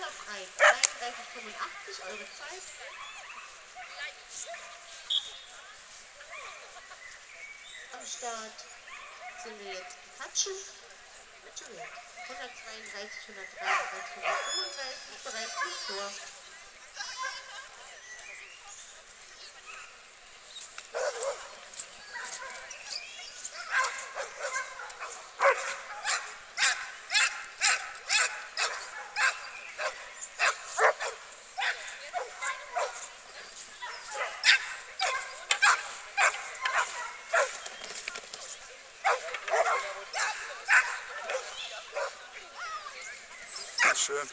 Rein. 33,85 eure Zeit. Am Start sind wir jetzt Pikachu mit Juliette. 132, 133, 135, bereits nicht vor. Schön.